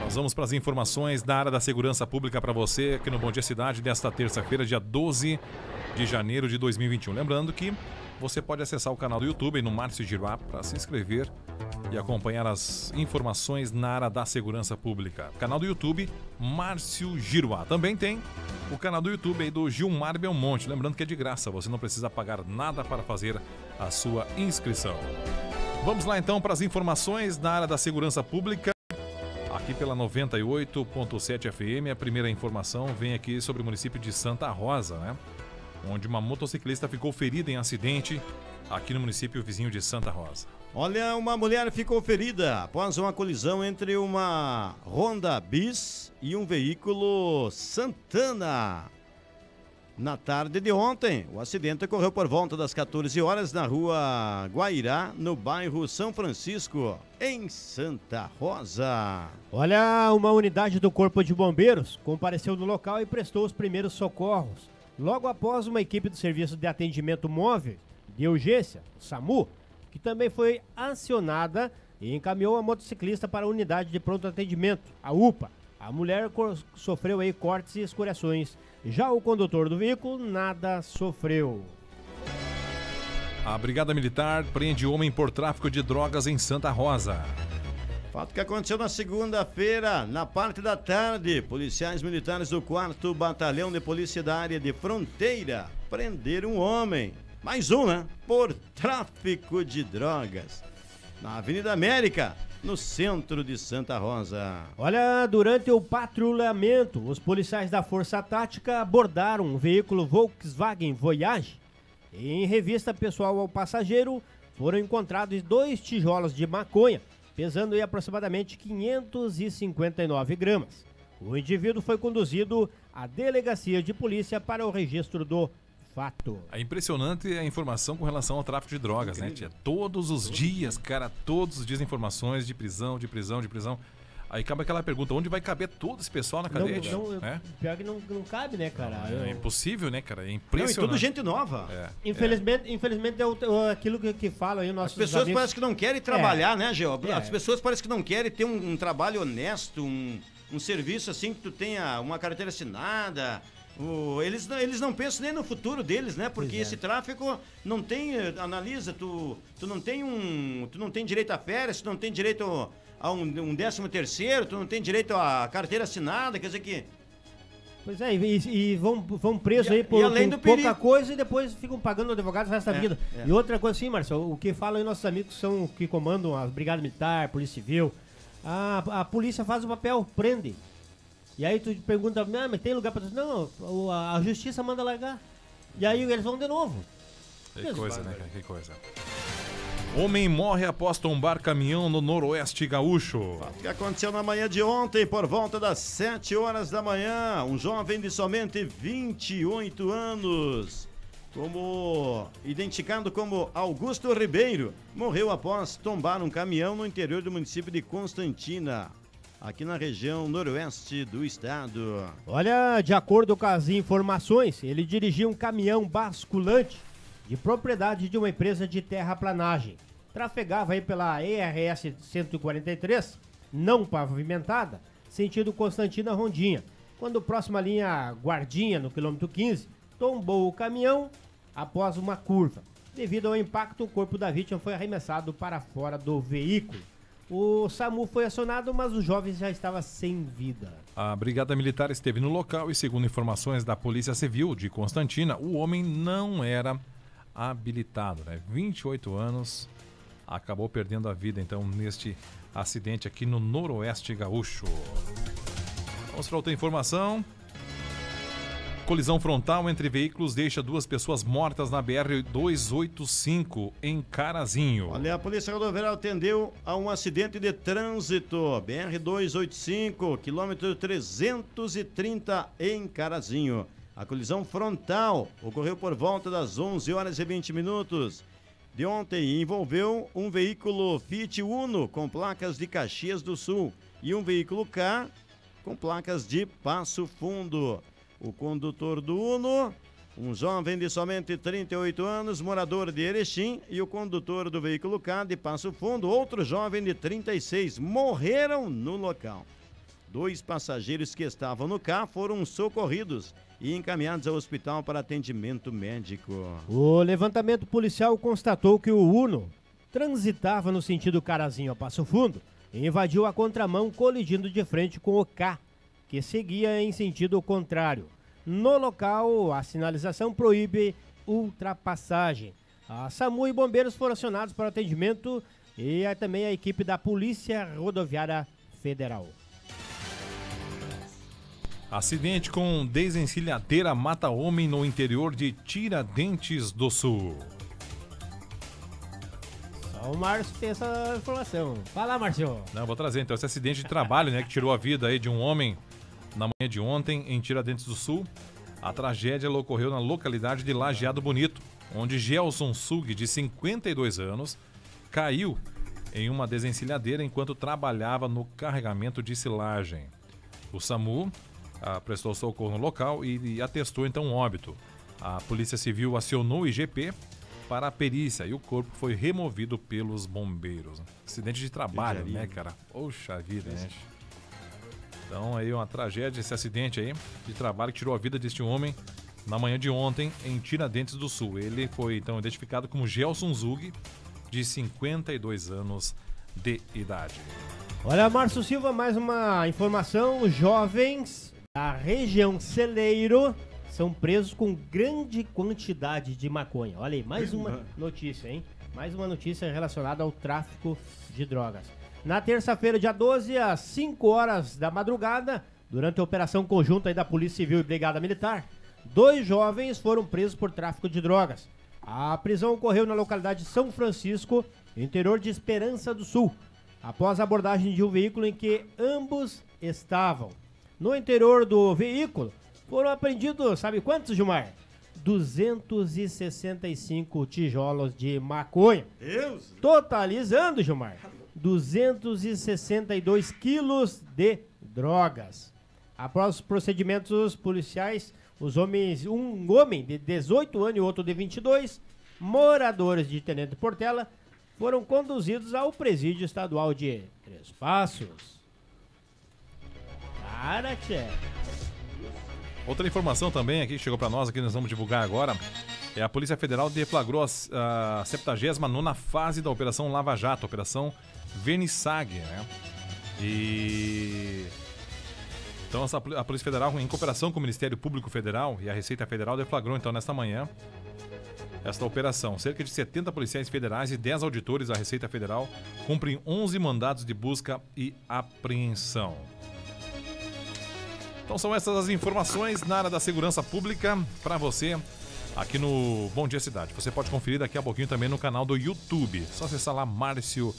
Nós vamos para as informações da área da segurança pública para você aqui no Bom Dia Cidade desta terça-feira, dia 12 de janeiro de 2021. Lembrando que você pode acessar o canal do YouTube no Márcio Giruá para se inscrever e acompanhar as informações na área da segurança pública. Canal do YouTube Márcio Giruá. Também tem o canal do YouTube aí do Gilmar Belmonte. Lembrando que é de graça, você não precisa pagar nada para fazer a sua inscrição. Vamos lá então para as informações na área da segurança pública. Aqui pela 98.7 FM, a primeira informação vem aqui sobre o município de Santa Rosa, né? Onde uma motociclista ficou ferida em acidente aqui no município vizinho de Santa Rosa. Olha, uma mulher ficou ferida após uma colisão entre uma Honda Bis e um veículo Santana. Na tarde de ontem, o acidente ocorreu por volta das 14 horas na rua Guairá, no bairro São Francisco, em Santa Rosa. Olha, uma unidade do Corpo de Bombeiros compareceu no local e prestou os primeiros socorros. Logo após uma equipe do Serviço de Atendimento Móvel de Urgência, SAMU, que também foi acionada e encaminhou a motociclista para a unidade de pronto atendimento, a UPA. A mulher sofreu aí cortes e escoriações. Já o condutor do veículo nada sofreu. A Brigada Militar prende homem por tráfico de drogas em Santa Rosa. Fato que aconteceu na segunda-feira, na parte da tarde. Policiais militares do 4 Batalhão de Polícia da Área de Fronteira prenderam um homem, mais um, né? Por tráfico de drogas. Na Avenida América, no centro de Santa Rosa. Olha, durante o patrulhamento, os policiais da Força Tática abordaram um veículo Volkswagen Voyage. Em revista pessoal ao passageiro, foram encontrados dois tijolos de maconha, pesando aproximadamente 559 gramas. O indivíduo foi conduzido à delegacia de polícia para o registro do fato. É impressionante a informação com relação ao tráfico de drogas, né, Incrível. né, tia? Todos os dias, cara, todos os dias informações de prisão, de prisão, de prisão. Aí acaba aquela pergunta, onde vai caber todo esse pessoal na cadeia? Não, não, é? Pior que não, não cabe, né, cara? Não, é impossível, né, cara? É impressionante. Não, e tudo gente nova. É. Infelizmente, é. infelizmente é o, aquilo que, que falam aí nossos As pessoas amigos. parecem que não querem trabalhar, é. né, Geo? É. As pessoas parecem que não querem ter um, um trabalho honesto, um, um serviço assim que tu tenha uma carteira assinada, o, eles, eles não pensam nem no futuro deles, né? Porque esse tráfico não tem, eh, analisa, tu, tu não tem um, tu não tem direito a férias, tu não tem direito a um, um décimo terceiro, tu não tem direito a carteira assinada, quer dizer que Pois é, e, e vão, vão presos aí por, por pouca coisa e depois ficam pagando advogados o resto da é, vida. É. E outra coisa assim, Marcelo, o que falam aí nossos amigos são que comandam a Brigada Militar, Polícia Civil, a, a polícia faz o papel, prende. E aí tu pergunta, ah, mas tem lugar pra... Não, a justiça manda largar. E aí eles vão de novo. Que coisa, né, Que coisa. Homem morre após tombar caminhão no noroeste gaúcho. O que aconteceu na manhã de ontem, por volta das 7 horas da manhã. Um jovem de somente 28 anos, como identificado como Augusto Ribeiro, morreu após tombar um caminhão no interior do município de Constantina aqui na região noroeste do estado. Olha, de acordo com as informações, ele dirigia um caminhão basculante de propriedade de uma empresa de terraplanagem. Trafegava aí pela ERS 143, não pavimentada, sentido Constantina Rondinha. Quando próxima linha Guardinha, no quilômetro 15, tombou o caminhão após uma curva. Devido ao impacto, o corpo da vítima foi arremessado para fora do veículo. O SAMU foi acionado, mas o jovem já estava sem vida. A Brigada Militar esteve no local e, segundo informações da Polícia Civil de Constantina, o homem não era habilitado, né? 28 anos, acabou perdendo a vida, então, neste acidente aqui no Noroeste Gaúcho. Vamos para outra informação. Colisão frontal entre veículos deixa duas pessoas mortas na BR-285 em Carazinho. Olha, a Polícia Rodoviária atendeu a um acidente de trânsito. BR-285, quilômetro 330 em Carazinho. A colisão frontal ocorreu por volta das 11 horas e 20 minutos de ontem e envolveu um veículo Fiat Uno com placas de Caxias do Sul e um veículo K com placas de Passo Fundo. O condutor do Uno, um jovem de somente 38 anos, morador de Erechim, e o condutor do veículo K de Passo Fundo, outro jovem de 36, morreram no local. Dois passageiros que estavam no carro foram socorridos e encaminhados ao hospital para atendimento médico. O levantamento policial constatou que o Uno transitava no sentido Carazinho a Passo Fundo e invadiu a contramão colidindo de frente com o K, que seguia em sentido contrário. No local, a sinalização proíbe ultrapassagem. A SAMU e bombeiros foram acionados para atendimento e também a equipe da Polícia Rodoviária Federal. Acidente com desencilhadeira mata homem no interior de Tiradentes do Sul. Só o Márcio tem essa informação. Fala, Márcio. Não, vou trazer então esse acidente de trabalho, né, que tirou a vida aí de um homem manhã de ontem em Tiradentes do Sul. A tragédia ocorreu na localidade de Lajeado Bonito, onde Gelson Sug, de 52 anos, caiu em uma desencilhadeira enquanto trabalhava no carregamento de silagem. O SAMU ah, prestou socorro no local e, e atestou então um óbito. A Polícia Civil acionou o IGP para a perícia e o corpo foi removido pelos bombeiros. Acidente de trabalho, né, cara? Poxa vida, né? Então aí uma tragédia, esse acidente aí de trabalho que tirou a vida deste homem na manhã de ontem em Tiradentes do Sul. Ele foi então identificado como Gelson Zug, de 52 anos de idade. Olha, Márcio Silva, mais uma informação. Jovens da região Celeiro são presos com grande quantidade de maconha. Olha aí, mais uma notícia, hein? Mais uma notícia relacionada ao tráfico de drogas. Na terça-feira, dia 12, às 5 horas da madrugada, durante a operação conjunta da Polícia Civil e Brigada Militar, dois jovens foram presos por tráfico de drogas. A prisão ocorreu na localidade de São Francisco, interior de Esperança do Sul, após a abordagem de um veículo em que ambos estavam. No interior do veículo foram apreendidos, sabe quantos, Gilmar? 265 tijolos de maconha. Deus! Totalizando, Gilmar, 262 quilos de drogas. Após os procedimentos policiais, os homens, um homem de 18 anos e outro de 22, moradores de Tenente Portela, foram conduzidos ao presídio estadual de Três Passos. Cara, tchê. Outra informação também aqui que chegou para nós, aqui nós vamos divulgar agora, é a Polícia Federal deflagrou a, a 79ª fase da Operação Lava Jato, Operação Vernissag, né? E... Então a Polícia Federal, em cooperação com o Ministério Público Federal e a Receita Federal, deflagrou então nesta manhã esta operação. Cerca de 70 policiais federais e 10 auditores da Receita Federal cumprem 11 mandados de busca e apreensão. Então são essas as informações na área da segurança pública para você aqui no Bom Dia Cidade. Você pode conferir daqui a pouquinho também no canal do YouTube. Só acessar lá Márcio